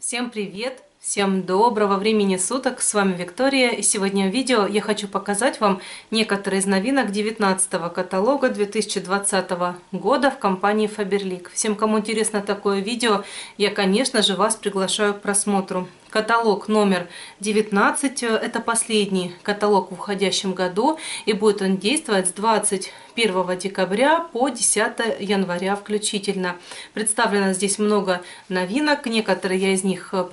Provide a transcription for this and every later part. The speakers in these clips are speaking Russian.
Всем привет! Всем доброго времени суток! С вами Виктория и сегодня в видео я хочу показать вам некоторые из новинок 19 каталога 2020 года в компании Faberlic. Всем, кому интересно такое видео, я, конечно же, вас приглашаю к просмотру. Каталог номер 19, это последний каталог в уходящем году и будет он действовать с 20 1 декабря по 10 января включительно. Представлено здесь много новинок, некоторые я из них э,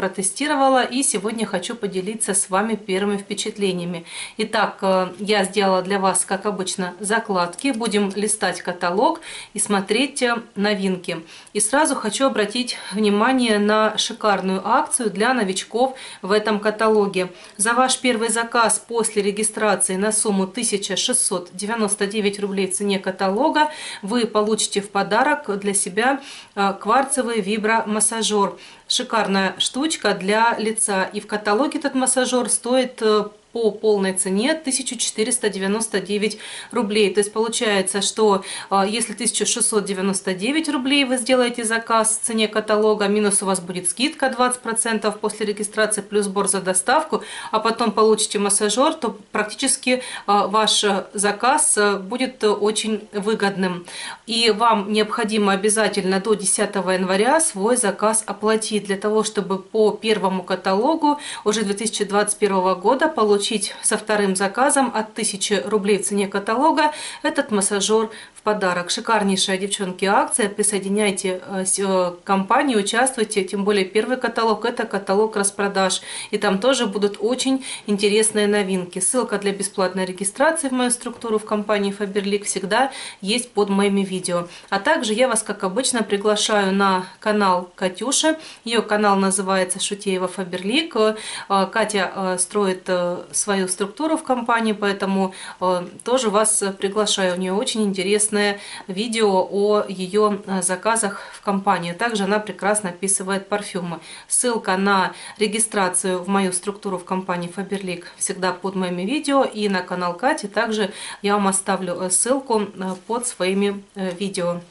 протестировала и сегодня хочу поделиться с вами первыми впечатлениями. Итак, э, я сделала для вас, как обычно, закладки. Будем листать каталог и смотреть э, новинки. И сразу хочу обратить внимание на шикарную акцию для новичков в этом каталоге. За ваш первый заказ после регистрации на сумму 1699 рублей цене каталога вы получите в подарок для себя э, кварцевый вибромассажер. Шикарная штучка для лица. И в каталоге этот массажер стоит э, по полной цене 1499 рублей. То есть получается, что а, если 1699 рублей вы сделаете заказ в цене каталога, минус у вас будет скидка 20% после регистрации плюс сбор за доставку, а потом получите массажер, то практически а, ваш заказ а, будет очень выгодным. И вам необходимо обязательно до 10 января свой заказ оплатить для того, чтобы по первому каталогу уже 2021 года получить получить со вторым заказом от 1000 рублей в цене каталога этот массажер в подарок. Шикарнейшая, девчонки, акция. Присоединяйте э, э, компанию, участвуйте. Тем более первый каталог – это каталог распродаж. И там тоже будут очень интересные новинки. Ссылка для бесплатной регистрации в мою структуру в компании Faberlic всегда есть под моими видео. А также я вас, как обычно, приглашаю на канал Катюши. Ее канал называется Шутеева Faberlic. Э, Катя строит свою структуру в компании, поэтому тоже вас приглашаю. У нее очень интересно интересное видео о ее э, заказах в компании. Также она прекрасно описывает парфюмы. Ссылка на регистрацию в мою структуру в компании Faberlic всегда под моими видео и на канал Кати. Также я вам оставлю э, ссылку э, под своими видео.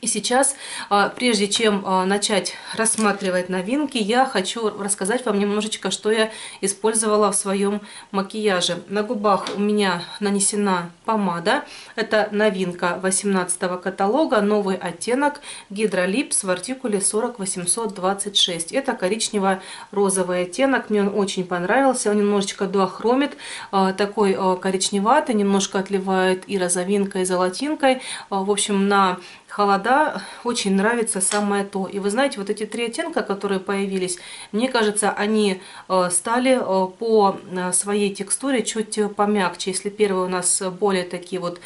И сейчас, а, прежде чем а, начать рассматривать новинки, я хочу рассказать вам немножечко, что я использовала в своем макияже. На губах у меня нанесена помада. Это новинка 18 каталога, новый оттенок Гидролипс в артикуле 40826. Это коричнево-розовый оттенок, мне он очень понравился. Он немножечко дуохромит, а, такой коричневатый, немножко отливает и розовинкой, и золотинкой. В общем, на холода очень нравится самое то. И вы знаете, вот эти три оттенка, которые появились, мне кажется, они э, стали э, по э, своей текстуре чуть помягче. Если первые у нас более такие вот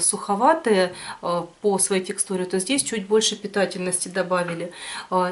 суховатые по своей текстуре, то здесь чуть больше питательности добавили.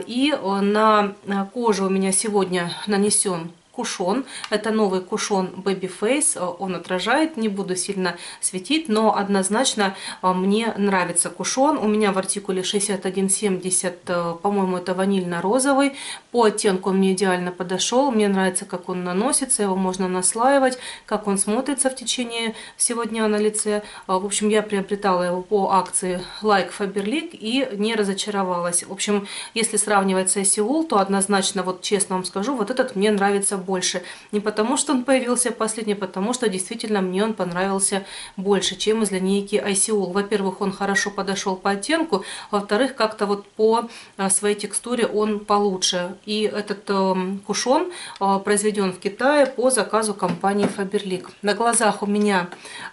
И на коже у меня сегодня нанесен кушон. Это новый кушон Baby Face. Он отражает, не буду сильно светить, но однозначно а, мне нравится кушон. У меня в артикуле 6170, э, по-моему, это ванильно-розовый. По оттенку он мне идеально подошел. Мне нравится, как он наносится, его можно наслаивать, как он смотрится в течение всего дня на лице. А, в общем, я приобретала его по акции Like Faberlic и не разочаровалась. В общем, если сравнивать с Сеул, то однозначно, вот честно вам скажу, вот этот мне нравится больше. Не потому, что он появился последний, а потому что действительно мне он понравился больше, чем из линейки ICOL. Во-первых, он хорошо подошел по оттенку, во-вторых, как-то вот по а, своей текстуре он получше. И этот э, кушон э, произведен в Китае по заказу компании Faberlic. На глазах у меня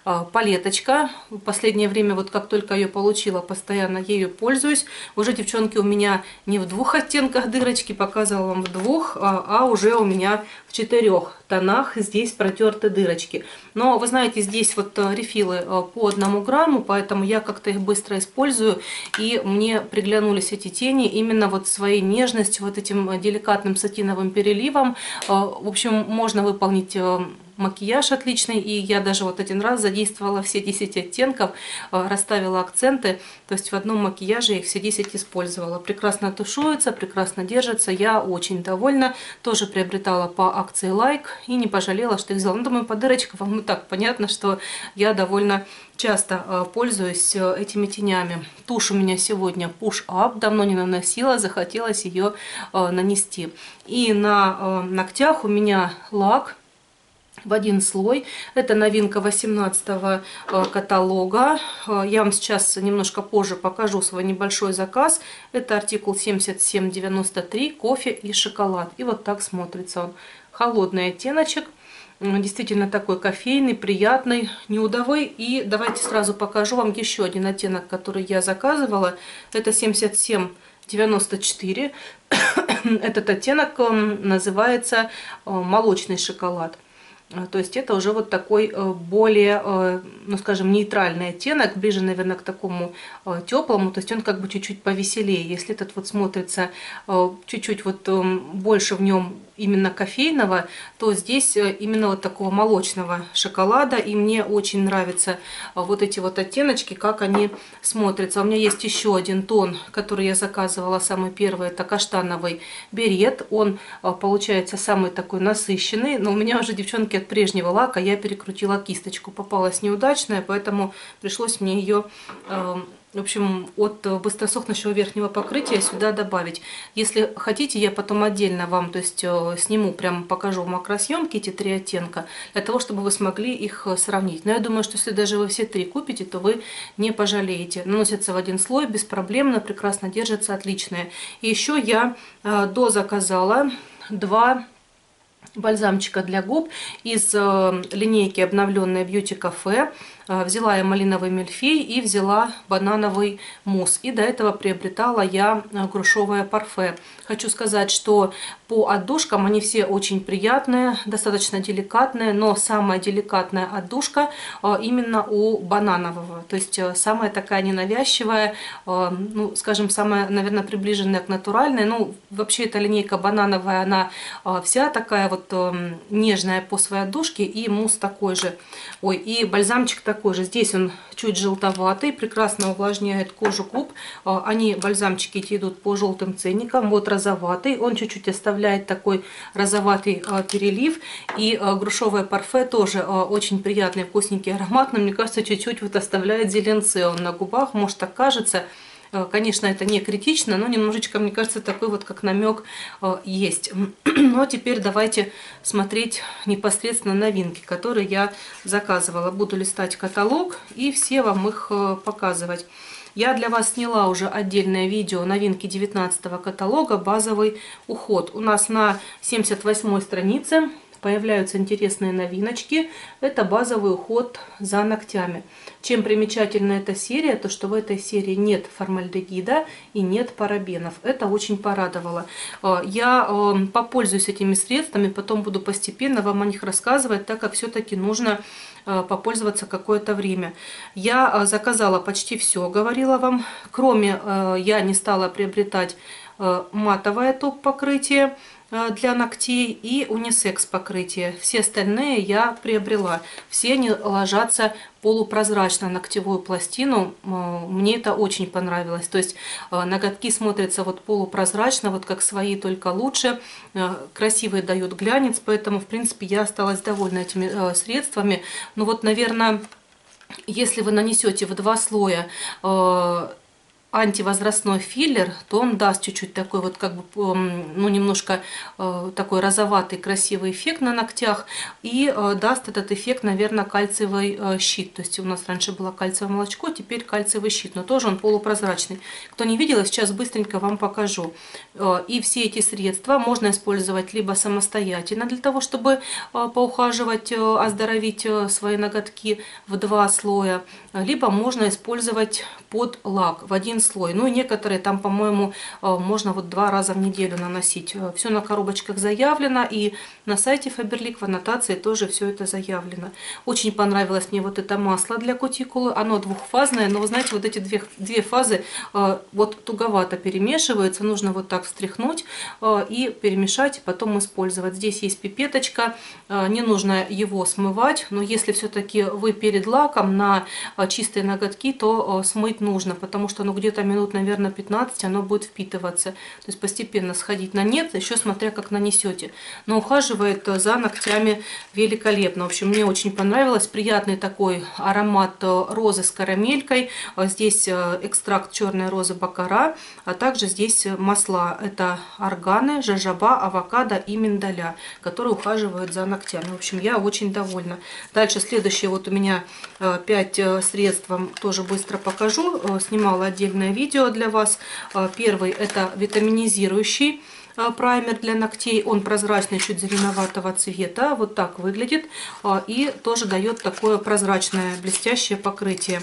э, палеточка. В последнее время, вот как только ее получила, постоянно ею пользуюсь. Уже, девчонки, у меня не в двух оттенках дырочки, показывала вам в двух, а, а уже у меня в четырех тонах здесь протерты дырочки. Но вы знаете, здесь вот э, рефилы э, по одному грамму, поэтому я как-то их быстро использую. И мне приглянулись эти тени именно вот своей нежностью, вот этим деликатным сатиновым переливом. Э, в общем, можно выполнить макияж отличный, и я даже вот один раз задействовала все 10 оттенков, э, расставила акценты, то есть в одном макияже их все 10 использовала. Прекрасно тушуется, прекрасно держится, я очень довольна. Тоже приобретала по акции лайк и не пожалела, что их взяла. Ну, думаю, по дырочкам и так понятно, что я довольно часто э, пользуюсь э, этими тенями. Тушь у меня сегодня Push Up, давно не наносила, захотелось ее нанести. И на ногтях у меня лак в один слой. Это новинка 18 э, каталога. Э, я вам сейчас немножко позже покажу свой небольшой заказ. Это артикул 7793, кофе и шоколад. И вот так смотрится он. Холодный оттеночек. Действительно такой кофейный, приятный, неудовой. И давайте сразу покажу вам еще один оттенок, который я заказывала. Это 7794. Этот оттенок эм, называется э, молочный шоколад. А, то есть это уже вот такой э, более, э, ну скажем, нейтральный оттенок, ближе, наверное, к такому э, теплому. То есть он как бы чуть-чуть повеселее. Если этот вот смотрится чуть-чуть вот эм, больше в нем именно кофейного, то здесь э, именно вот такого молочного шоколада. И мне очень нравятся э, вот эти вот оттеночки, как они смотрятся. У меня есть еще один тон, который я заказывала, самый первый, это каштановый берет. Он э, получается самый такой насыщенный, но у меня уже, девчонки, от прежнего лака я перекрутила кисточку. Попалась неудачная, поэтому пришлось мне ее эм, в общем, от быстросохнущего верхнего покрытия сюда добавить. Если хотите, я потом отдельно вам, то есть э, сниму, прям покажу в макросъемке эти три оттенка, для того, чтобы вы смогли их э, сравнить. Но я думаю, что если даже вы все три купите, то вы не пожалеете. Наносятся в один слой, беспроблемно, прекрасно держатся, отличные. И еще я э, дозаказала два бальзамчика для губ из линейки обновленная Beauty Cafe. Э, взяла я малиновый мельфей и взяла банановый мусс. И до этого приобретала я э, грушевое парфе. Хочу сказать, что по отдушкам они все очень приятные, достаточно деликатные, но самая деликатная отдушка э, именно у бананового. То есть самая такая ненавязчивая, ну, скажем, самая, наверное, приближенная к натуральной. Ну, вообще эта линейка банановая, она вся такая вот нежная по своей отдушке, и мусс такой же. Ой, и бальзамчик такой такой же. Здесь он чуть желтоватый, прекрасно увлажняет кожу губ. А, они, бальзамчики эти идут по желтым ценникам. Вот розоватый, он чуть-чуть оставляет такой розоватый а, перелив. И а, грушевое парфе тоже очень приятный, вкусненький аромат, но мне кажется, чуть-чуть вот оставляет зеленцы он на губах. Может так кажется. Э, конечно, это не критично, но немножечко, мне кажется, такой вот как намек э, есть. Но теперь давайте смотреть непосредственно новинки, которые я заказывала. Буду листать каталог и все вам их э, показывать. Я для вас сняла уже отдельное видео новинки 19 каталога «Базовый уход». У нас на 78 странице появляются интересные новиночки. Это базовый уход за ногтями. Чем примечательна эта серия, то что в этой серии нет формальдегида и нет парабенов. Это очень порадовало. А, я а, попользуюсь этими средствами, потом буду постепенно вам о них рассказывать, так как все-таки нужно а, попользоваться какое-то время. Я заказала почти все, говорила вам. Кроме я не стала приобретать матовое топ-покрытие, Э, для ногтей и унисекс покрытие. Все остальные я приобрела. Все они ложатся полупрозрачно на ногтевую пластину. Э, мне это очень понравилось. То есть э, ноготки смотрятся вот полупрозрачно, вот как свои, только лучше. Красивые дают глянец, поэтому, в принципе, я осталась довольна этими средствами. Ну вот, наверное, если вы нанесете в два слоя антивозрастной филлер, то он даст чуть-чуть такой вот как бы, ну, немножко э, такой розоватый красивый эффект на ногтях и э, даст этот эффект, наверное, кальциевый э, щит. То есть у нас раньше было кальциевое молочко, теперь кальциевый щит, но тоже он полупрозрачный. Кто не видел, сейчас быстренько вам покажу. И все эти средства можно использовать либо самостоятельно для того, чтобы поухаживать, оздоровить свои ноготки в два слоя, либо можно использовать под лак. В один слой. Ну и некоторые там, по-моему, можно вот два раза в неделю наносить. Все на коробочках заявлено, и на сайте Faberlic в аннотации тоже все это заявлено. Очень понравилось мне вот это масло для кутикулы. Оно двухфазное, но вы знаете, вот эти две, две фазы вот туговато перемешиваются. Нужно вот так встряхнуть и перемешать, потом использовать. Здесь есть пипеточка, не нужно его смывать, но если все-таки вы перед лаком на чистые ноготки, то смыть нужно, потому что ну где-то минут, наверное, 15 оно будет впитываться. То есть постепенно сходить на нет, еще смотря как нанесете. Но ухаживает за ногтями великолепно. В общем, мне очень понравилось. Приятный такой аромат розы с карамелькой. Здесь экстракт черной розы бакара, а также здесь масла. Это органы, жажаба, авокадо и миндаля, которые ухаживают за ногтями. В общем, я очень довольна. Дальше следующее вот у меня 5 средств вам тоже быстро покажу. Снимала отдельное видео для вас. Первый это витаминизирующий праймер для ногтей. Он прозрачный, чуть зеленоватого цвета. Вот так выглядит. И тоже дает такое прозрачное блестящее покрытие.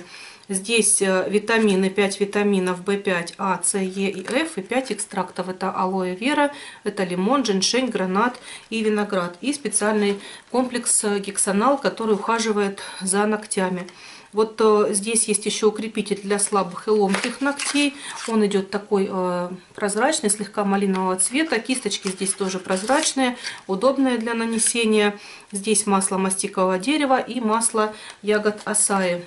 Здесь э, витамины, 5 витаминов В5, А, С, Е и Ф и 5 экстрактов. Это алоэ вера, это лимон, женьшень, гранат и виноград. И специальный комплекс э, гексонал, который ухаживает за ногтями. Вот э, здесь есть еще укрепитель для слабых и ломких ногтей. Он идет такой э, прозрачный, слегка малинового цвета. Кисточки здесь тоже прозрачные, удобные для нанесения. Здесь масло мастикового дерева и масло ягод асаи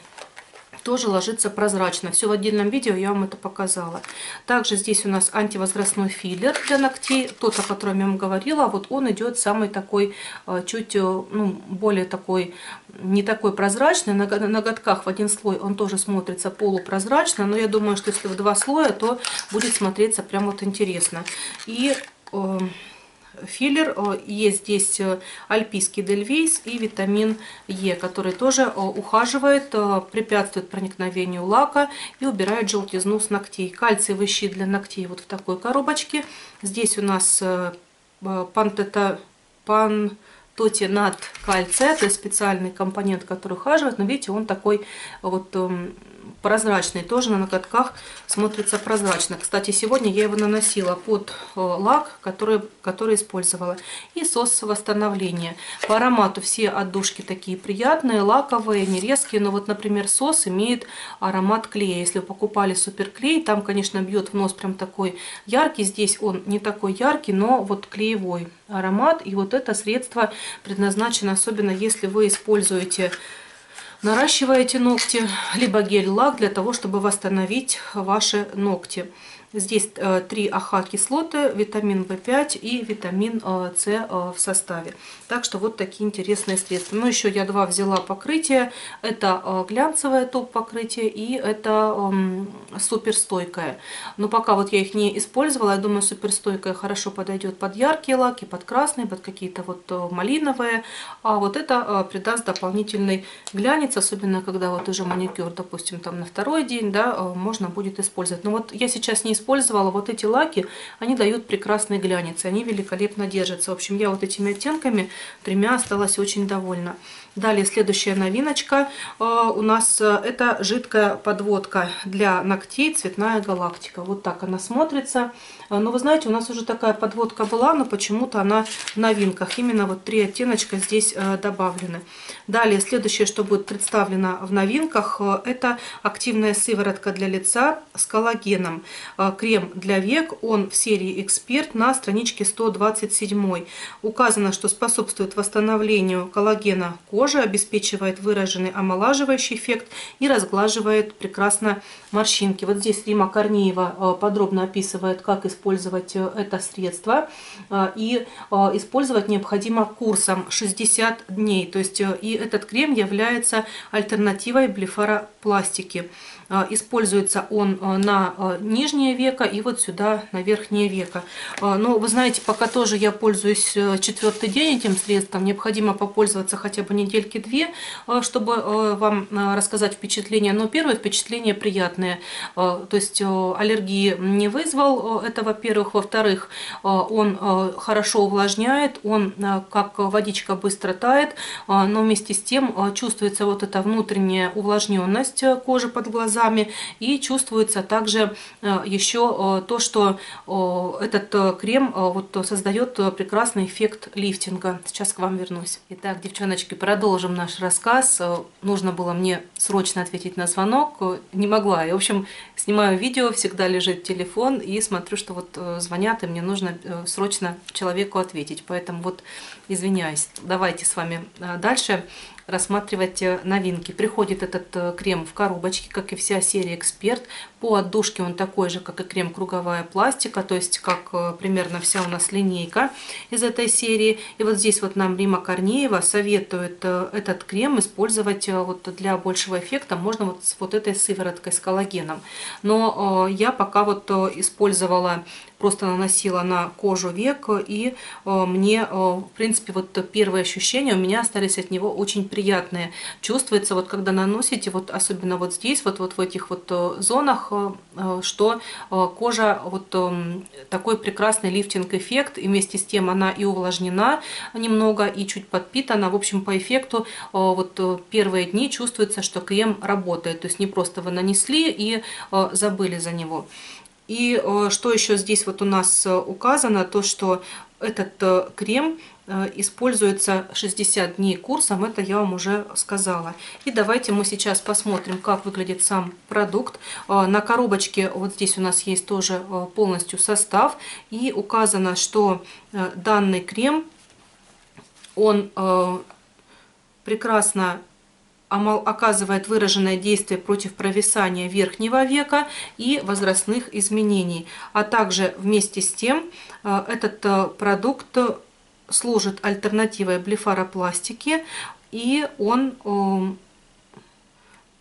тоже ложится прозрачно. Все в отдельном видео я вам это показала. Также здесь у нас антивозрастной филлер для ногтей. Тот, о котором я вам говорила, вот он идет самый такой, э, чуть, э, ну, более такой, не такой прозрачный. На ноготках в один слой он тоже смотрится полупрозрачно, но я думаю, что если в два слоя, то будет смотреться прям вот интересно. И... Э, филлер. Э, есть здесь э, альпийский дельвейс и витамин Е, который тоже э, ухаживает, препятствует проникновению лака и убирает желтизну с ногтей. Кальциевый щит для ногтей вот в такой коробочке. Здесь у нас пантета, пантотинат кальция, то есть специальный компонент, который ухаживает. Но видите, он такой вот эм, прозрачный, тоже на ноготках смотрится прозрачно. Кстати, сегодня я его наносила под э, лак, который, который использовала. И сос восстановления. По аромату все отдушки такие приятные, лаковые, не резкие. Но вот, например, сос имеет аромат клея. Если вы покупали суперклей, там, конечно, бьет в нос прям такой яркий. Здесь он не такой яркий, но вот клеевой аромат. И вот это средство предназначено, особенно если вы используете наращиваете ногти, либо гель-лак для того, чтобы восстановить ваши ногти. Здесь 3 э, АХ-кислоты, витамин В5 и витамин э, С э, в составе. Так что вот такие интересные средства. Ну, еще я два взяла покрытия. Это глянцевое топ-покрытие и это эм, суперстойкое. Но пока вот я их не использовала, я думаю, суперстойкое хорошо подойдет под яркие лаки, под красные, под какие-то вот малиновые. А вот это придаст дополнительный глянец, особенно когда вот уже маникюр, допустим, там на второй день, да, можно будет использовать. Но вот я сейчас не использовала вот эти лаки, они дают прекрасный глянец, они великолепно держатся. В общем, я вот этими оттенками тремя осталась очень довольна. Далее следующая новиночка э, у нас э, это жидкая подводка для ногтей цветная галактика. Вот так она смотрится. Э, но вы знаете, у нас уже такая подводка была, но почему-то она в новинках. Именно вот три оттеночка здесь добавлены. Далее следующее, что будет представлено в новинках, это активная сыворотка для лица с коллагеном. Крем для век, он в серии Эксперт на страничке 127. Указано, что способствует восстановлению коллагена кожи обеспечивает выраженный омолаживающий эффект и разглаживает прекрасно морщинки. Вот здесь Рима Корнеева э, подробно описывает, как использовать э, это средство. Э, и использовать необходимо курсом 60 дней. То есть и этот крем является альтернативой блефаропластике. Используется он на нижнее веко и вот сюда на верхнее веко. Но вы знаете, пока тоже я пользуюсь четвертый день этим средством, необходимо попользоваться хотя бы недельки две, чтобы вам рассказать впечатление. Но первое впечатление приятное. То есть аллергии не вызвал, это во-первых. Во-вторых, он хорошо увлажняет, он как водичка быстро тает, но вместе с тем чувствуется вот эта внутренняя увлажненность кожи под глазами глазами. И чувствуется также еще то, что этот крем вот создает прекрасный эффект лифтинга. Сейчас к вам вернусь. Итак, девчоночки, продолжим наш рассказ. Нужно было мне срочно ответить на звонок. Не могла. И, в общем, снимаю видео, всегда лежит телефон и смотрю, что вот звонят, и мне нужно срочно человеку ответить. Поэтому вот извиняюсь. Давайте с вами дальше рассматривать э, новинки. Приходит этот э, крем в коробочке, как и вся серия Эксперт. По отдушке он такой же, как и крем круговая пластика, то есть как э, примерно вся у нас линейка из этой серии. И вот здесь вот нам Рима Корнеева советует этот крем использовать вот для большего эффекта. Можно вот с вот этой сывороткой с коллагеном. Но я пока вот использовала просто наносила на кожу век, и мне, в принципе, вот первые ощущения у меня остались от него очень приятные. Чувствуется, вот когда наносите, вот особенно вот здесь, вот, вот в этих вот э, зонах, э, э, что кожа вот эм, такой прекрасный лифтинг-эффект, и вместе с тем она и увлажнена немного, и чуть подпитана. В общем, по эффекту вот первые дни чувствуется, что крем работает. То есть не просто вы нанесли и забыли за него. И что еще здесь вот у нас указано, то что этот крем Э, используется 60 дней курсом, это я вам уже сказала. И давайте мы сейчас посмотрим, как выглядит сам продукт. Э, на коробочке вот здесь у нас есть тоже э, полностью состав. И указано, что данный крем, он прекрасно оказывает выраженное действие против провисания верхнего века и возрастных изменений. А также вместе с тем этот продукт служит альтернативой блефаропластике, и он, эм,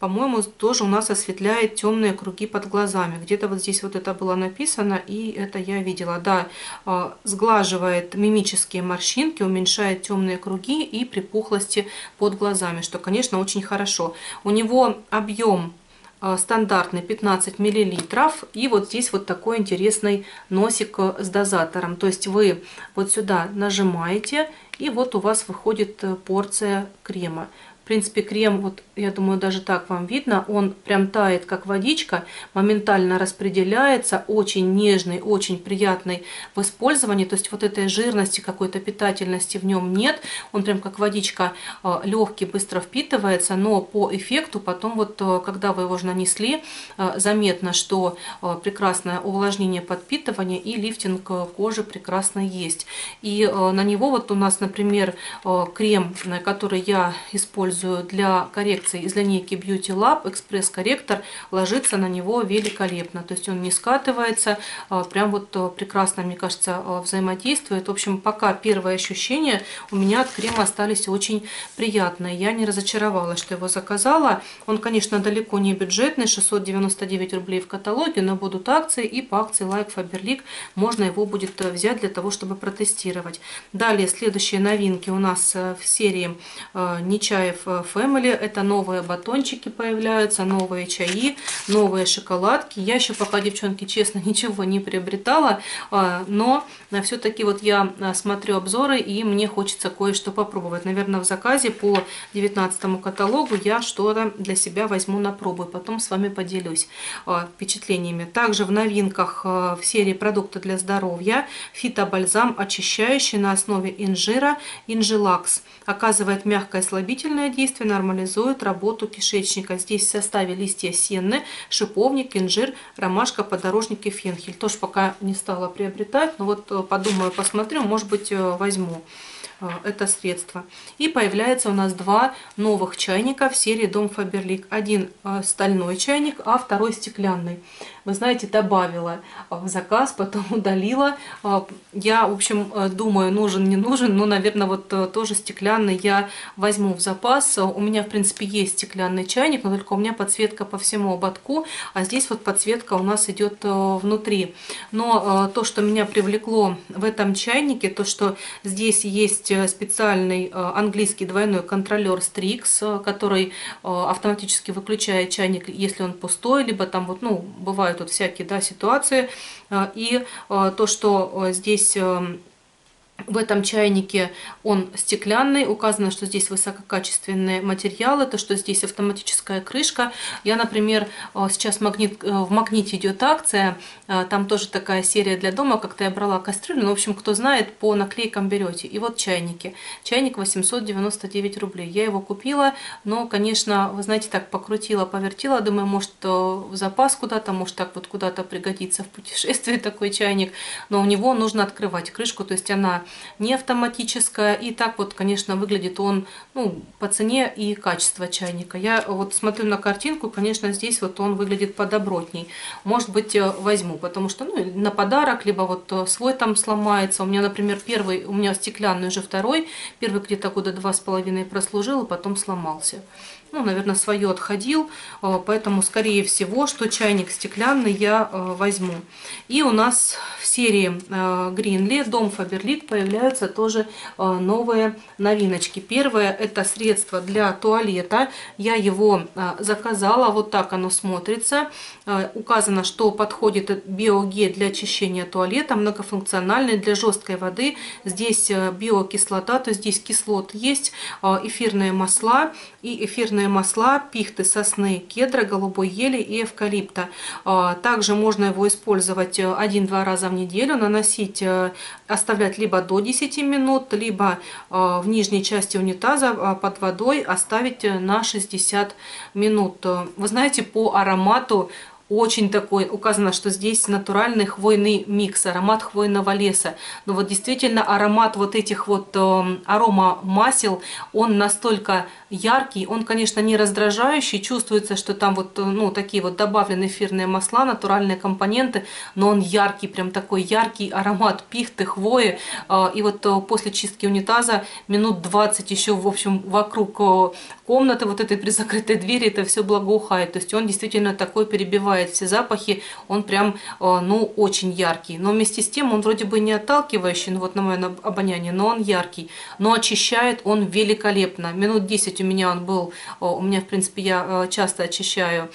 по-моему, тоже у нас осветляет темные круги под глазами. Где-то вот здесь вот это было написано, и это я видела. Да, э, сглаживает мимические морщинки, уменьшает темные круги и припухлости под глазами, что, конечно, очень хорошо. У него объем Э, стандартный 15 миллилитров и вот здесь вот такой интересный носик э, с дозатором то есть вы вот сюда нажимаете и вот у вас выходит э, порция крема принципе, крем, вот я думаю, даже так вам видно, он прям тает, как водичка, моментально распределяется, очень нежный, очень приятный в использовании, то есть вот этой жирности, какой-то питательности в нем нет, он прям как водичка э, легкий, быстро впитывается, но по эффекту потом вот, э, когда вы его уже нанесли, э, заметно, что прекрасное увлажнение подпитывания и лифтинг кожи прекрасно есть. И на него вот у нас, например, крем, который я использую, использую для коррекции из линейки Beauty Lab экспресс-корректор ложится на него великолепно. То есть он не скатывается, а, прям вот а, прекрасно, мне кажется, а, взаимодействует. В общем, пока первые ощущения у меня от крема остались очень приятные. Я не разочаровалась, что его заказала. Он, конечно, далеко не бюджетный, 699 рублей в каталоге, но будут акции, и по акции Like Faberlic можно его будет э, взять для того, чтобы протестировать. Далее, следующие новинки у нас э, в серии э, Нечаев Family. Это новые батончики появляются, новые чаи, новые шоколадки. Я еще пока, девчонки, честно, ничего не приобретала, а, но все-таки вот я а, смотрю обзоры и мне хочется кое-что попробовать. Наверное, в заказе по 19 каталогу я что-то для себя возьму на пробу и потом с вами поделюсь а, впечатлениями. Также в новинках в серии продукты для здоровья фитобальзам очищающий на основе инжира Инжилакс. Оказывает мягкое слабительное действие нормализует работу кишечника. Здесь в составе листья сенны, шиповник, инжир, ромашка, подорожник и фенхель. Тоже пока не стала приобретать, но вот э, подумаю, посмотрю, может быть э, возьму э, это средство. И появляется у нас два новых чайника в серии Дом Фаберлик. Один стальной чайник, а второй стеклянный вы знаете, добавила в заказ, потом удалила. А, я, в общем, э, думаю, нужен, не нужен, но, наверное, вот э, тоже стеклянный я возьму в запас. У меня, в принципе, есть стеклянный чайник, но только у меня подсветка по всему ободку, а здесь вот подсветка у нас идет э, внутри. Но то, что меня привлекло в этом чайнике, то, что здесь есть специальный английский двойной контролер Strix, который автоматически выключает чайник, если он пустой, либо там вот, ну, бывают тут всякие да, ситуации. А, и а, то, что а, здесь в этом чайнике он стеклянный, указано, что здесь высококачественные материалы, то, что здесь автоматическая крышка. Я, например, э, сейчас магнит, э, в Магните идет акция, э, там тоже такая серия для дома, как-то я брала кастрюлю, ну, в общем, кто знает, по наклейкам берете. И вот чайники. Чайник 899 рублей. Я его купила, но, конечно, вы знаете, так покрутила, повертела, думаю, может, в запас куда-то, может, так вот куда-то пригодится в путешествии такой чайник, но у него нужно открывать крышку, то есть она не автоматическая. И так вот, конечно, выглядит он ну, по цене и качество чайника. Я вот смотрю на картинку, конечно, здесь вот он выглядит подобротней. Может быть, э, возьму, потому что ну, на подарок, либо вот э, свой там сломается. У меня, например, первый, у меня стеклянный уже второй, первый где-то года два с половиной прослужил, и потом сломался ну, наверное, свое отходил, э, поэтому, скорее всего, что чайник стеклянный я э, возьму. И у нас в серии Гринли, Дом Фаберлик, появляются тоже э, новые новиночки. Первое, это средство для туалета. Я его заказала, вот так оно смотрится. Указано, что подходит биогель для очищения туалета, многофункциональный для жесткой воды. Здесь биокислота, то есть здесь кислот есть, эфирные масла и эфирные эфирные масла пихты, сосны, кедра, голубой ели и эвкалипта. А, также можно его использовать э, один-два раза в неделю, наносить, э, оставлять либо до 10 минут, либо э, в нижней части унитаза под водой оставить на 60 минут. Вы знаете, по аромату очень такой, указано, что здесь натуральный хвойный микс, аромат хвойного леса. Но вот действительно аромат вот этих вот э, арома масел, он настолько яркий, он, конечно, не раздражающий, чувствуется, что там вот, э, ну, такие вот добавлены эфирные масла, натуральные компоненты, но он яркий, прям такой яркий аромат пихты, хвои. Э, и вот э, после чистки унитаза минут 20 еще, в общем, вокруг э, комнаты вот этой при закрытой двери это все благоухает. То есть он действительно такой перебивает все запахи, он прям, ну, очень яркий. Но вместе с тем он вроде бы не отталкивающий, ну вот на мое обоняние, но он яркий. Но очищает он великолепно. Минут 10 у меня он был, у меня, в принципе, я э, часто очищаю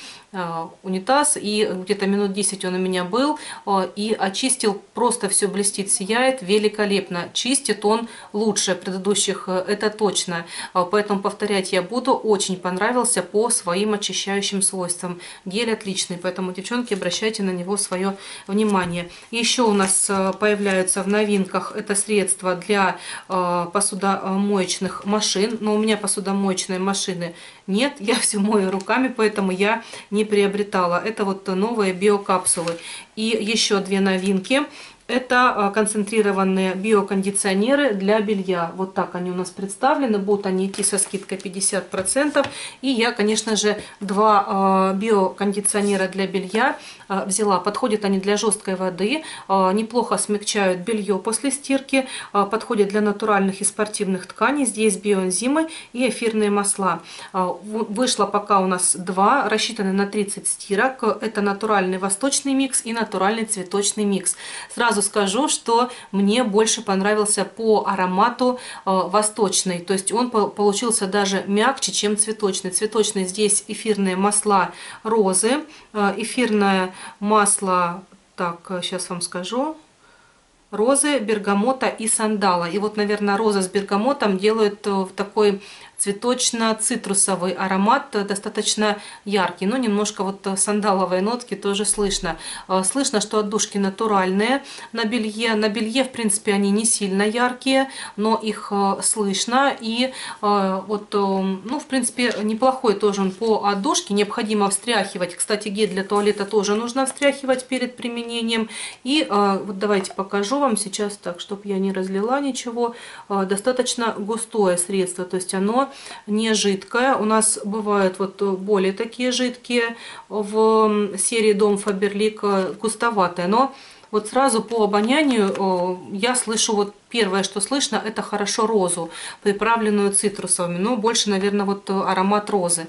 унитаз, и где-то минут 10 он у меня был, э, и очистил, просто все блестит, сияет, великолепно. Чистит он лучше предыдущих, э, это точно. Поэтому повторять я буду. Очень понравился по своим очищающим свойствам. Гель отличный, поэтому, девчонки, обращайте на него свое внимание. Еще у нас появляются в новинках это средства для посудомоечных машин, но у меня посудомоечные машины нет, я все мою руками, поэтому я не приобретала. Это вот новые биокапсулы. И еще две новинки. Это а, концентрированные биокондиционеры для белья. Вот так они у нас представлены. Будут они идти со скидкой 50%. И я, конечно же, два а, биокондиционера для белья а, взяла. Подходят они для жесткой воды. Неплохо смягчают белье после стирки. Подходят для натуральных и спортивных тканей. Здесь биоэнзимы и эфирные масла. Вышло пока у нас два. Рассчитаны на 30 стирок. Это натуральный восточный микс и натуральный цветочный микс. Сразу сразу скажу, что мне больше понравился по аромату э, восточный. То есть он получился даже мягче, чем цветочный. Цветочный здесь эфирные масла розы, э, эфирное масло, так, сейчас вам скажу, розы, бергамота и сандала. И вот, наверное, роза с бергамотом делают э, в такой цветочно-цитрусовый аромат, э, достаточно яркий, но немножко вот э, сандаловые нотки тоже слышно. Э, слышно, что отдушки натуральные на белье. На белье, в принципе, они не сильно яркие, но их слышно. И вот, ну, в принципе, неплохой тоже он по отдушке. Необходимо встряхивать. Кстати, гель для туалета тоже нужно встряхивать перед применением. И вот давайте покажу вам сейчас так, чтобы я не разлила ничего. Достаточно густое средство, то есть оно не жидкое. У нас бывают вот более такие жидкие в серии Дом Фаберлик, густоватые. Но вот сразу по обонянию я слышу вот первое, что слышно, это хорошо розу, приправленную цитрусовыми, но больше, наверное, вот аромат розы.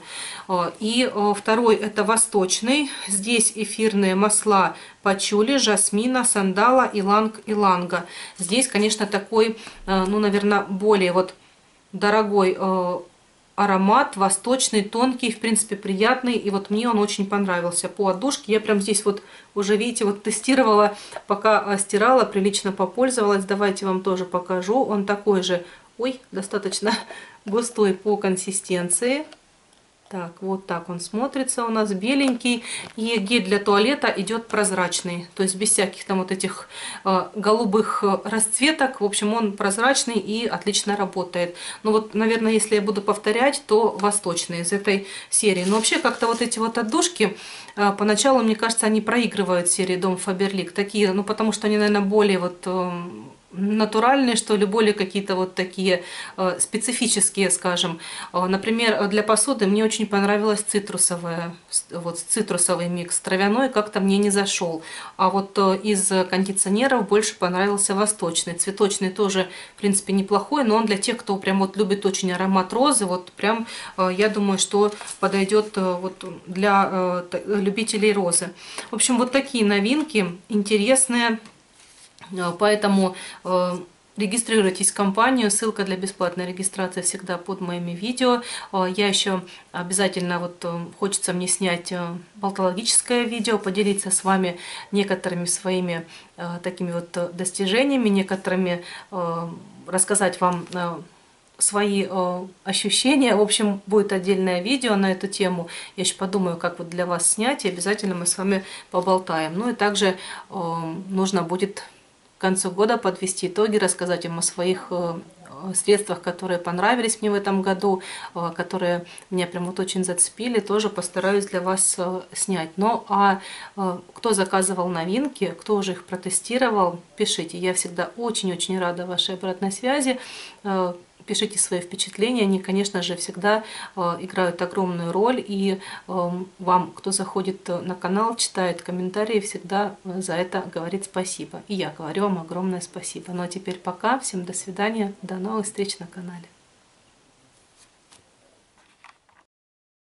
И второй это восточный, здесь эфирные масла пачули, жасмина, сандала, иланг, иланга. Здесь, конечно, такой, ну, наверное, более вот дорогой э, аромат восточный, тонкий, в принципе, приятный. И вот мне он очень понравился по отдушке. Я прям здесь вот уже, видите, вот тестировала, пока а, стирала, прилично попользовалась. Давайте вам тоже покажу. Он такой же, ой, достаточно густой по консистенции. Так, вот так он смотрится у нас, беленький. И гель для туалета идет прозрачный, то есть без всяких там вот этих э, голубых э, расцветок. В общем, он прозрачный и отлично работает. Ну вот, наверное, если я буду повторять, то восточный из этой серии. Но вообще как-то вот эти вот отдушки, э, поначалу, мне кажется, они проигрывают серии Дом Фаберлик. Такие, ну потому что они, наверное, более вот... Э, натуральные, что ли, более какие-то вот такие э, специфические, скажем. Э, например, для посуды мне очень понравилась цитрусовая, вот цитрусовый микс. Травяной как-то мне не зашел. А вот э, из кондиционеров больше понравился восточный. Цветочный тоже, в принципе, неплохой, но он для тех, кто прям вот любит очень аромат розы, вот прям, я думаю, что подойдет вот для любителей розы. В общем, вот такие новинки интересные. Э, поэтому э, регистрируйтесь в компанию, ссылка для бесплатной регистрации всегда под моими видео. Э, я еще обязательно, вот хочется мне снять болтологическое видео, поделиться с вами некоторыми своими такими вот достижениями, некоторыми, рассказать вам свои ощущения. В общем, будет отдельное видео на эту тему. Я еще подумаю, как вот для вас снять, и обязательно мы с вами поболтаем. Ну и также нужно будет к концу года подвести итоги, рассказать им о своих э, средствах, которые понравились мне в этом году, э, которые меня прям вот очень зацепили, тоже постараюсь для вас э, снять. Ну а кто заказывал новинки, кто уже их протестировал, пишите. Я всегда очень-очень рада вашей обратной связи пишите свои впечатления. Они, конечно же, всегда э, играют огромную роль. И э, вам, кто заходит на канал, читает комментарии, всегда э, за это говорит спасибо. И я говорю вам огромное спасибо. Ну а теперь пока. Всем до свидания. До новых встреч на канале.